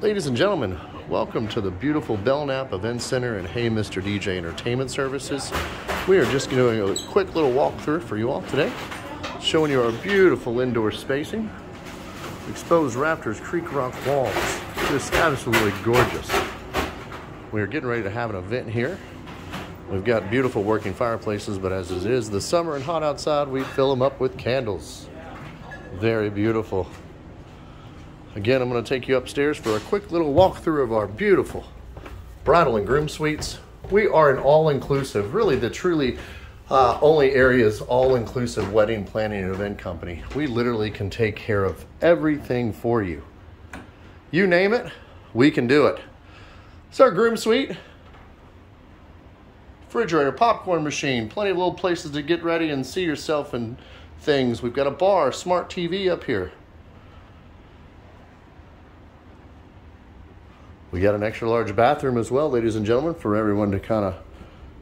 Ladies and gentlemen, welcome to the beautiful Belknap Event Center and Hey Mr. DJ Entertainment Services. We are just doing a quick little walkthrough for you all today, showing you our beautiful indoor spacing, exposed Raptors Creek Rock walls, just absolutely gorgeous. We are getting ready to have an event here. We've got beautiful working fireplaces, but as it is the summer and hot outside, we fill them up with candles. Very beautiful. Again, I'm going to take you upstairs for a quick little walkthrough of our beautiful bridal and groom suites. We are an all-inclusive, really the truly uh, only area's all-inclusive wedding planning and event company. We literally can take care of everything for you. You name it, we can do it. It's our groom suite. Refrigerator, popcorn machine, plenty of little places to get ready and see yourself and things. We've got a bar, smart TV up here. We got an extra large bathroom as well, ladies and gentlemen, for everyone to kind of,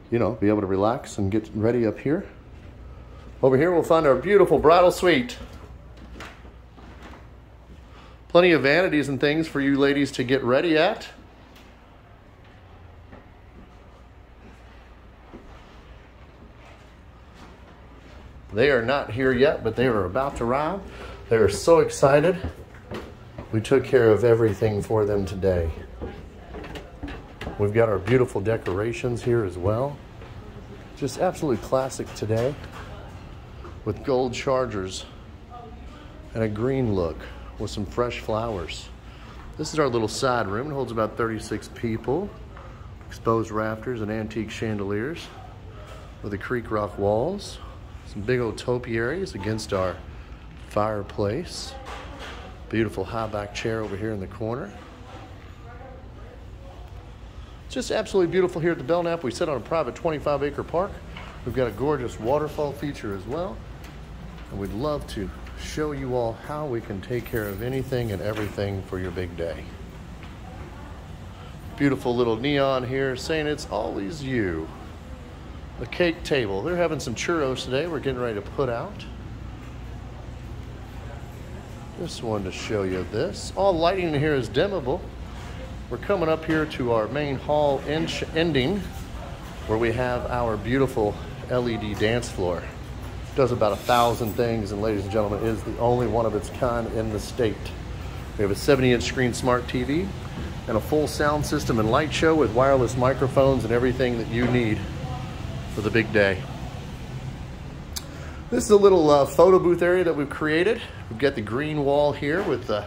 you know, be able to relax and get ready up here. Over here, we'll find our beautiful bridal suite. Plenty of vanities and things for you ladies to get ready at. They are not here yet, but they are about to arrive. They are so excited. We took care of everything for them today. We've got our beautiful decorations here as well. Just absolutely classic today with gold chargers and a green look with some fresh flowers. This is our little side room. It holds about 36 people. Exposed rafters and antique chandeliers with the creek rock walls. Some big old topiaries against our fireplace. Beautiful high back chair over here in the corner. Just absolutely beautiful here at the Belknap. We sit on a private 25 acre park. We've got a gorgeous waterfall feature as well. And we'd love to show you all how we can take care of anything and everything for your big day. Beautiful little neon here saying it's always you. The cake table. They're having some churros today. We're getting ready to put out. Just wanted to show you this. All lighting in here is dimmable. We're coming up here to our main hall ending where we have our beautiful LED dance floor. It does about a thousand things and ladies and gentlemen, is the only one of its kind in the state. We have a 70 inch screen smart TV and a full sound system and light show with wireless microphones and everything that you need for the big day. This is a little uh, photo booth area that we've created. We've got the green wall here with the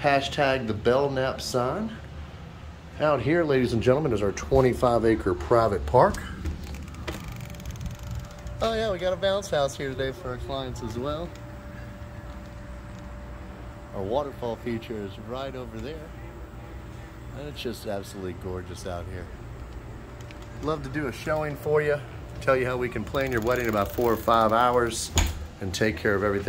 hashtag the Belknap sign. Out here, ladies and gentlemen, is our 25 acre private park. Oh yeah, we got a bounce house here today for our clients as well. Our waterfall feature is right over there. And it's just absolutely gorgeous out here. Love to do a showing for you, tell you how we can plan your wedding in about four or five hours and take care of everything.